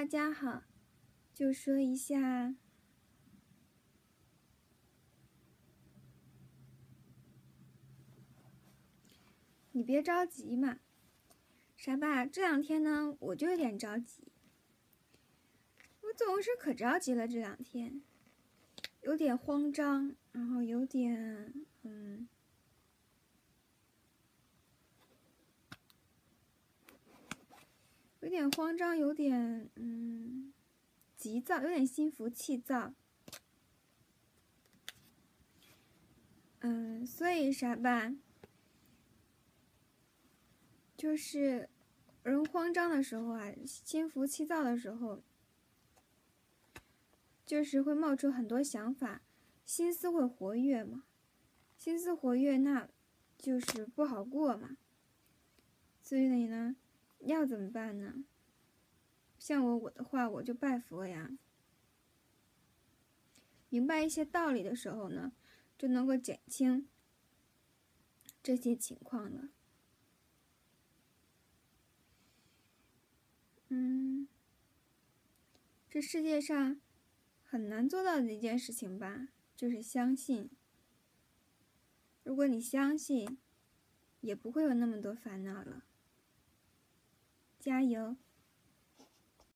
大家好，就说一下，你别着急嘛，傻爸，这两天呢，我就有点着急，我总是可着急了，这两天有点慌张，然后有点嗯。有点慌张，有点嗯躁，有点心浮气躁。嗯，所以啥吧，就是人慌张的时候啊，心浮气躁的时候，就是会冒出很多想法，心思会活跃嘛，心思活跃，那就是不好过嘛。所以呢。要怎么办呢？像我我的话，我就拜佛呀。明白一些道理的时候呢，就能够减轻这些情况了。嗯，这世界上很难做到的一件事情吧，就是相信。如果你相信，也不会有那么多烦恼了。加油！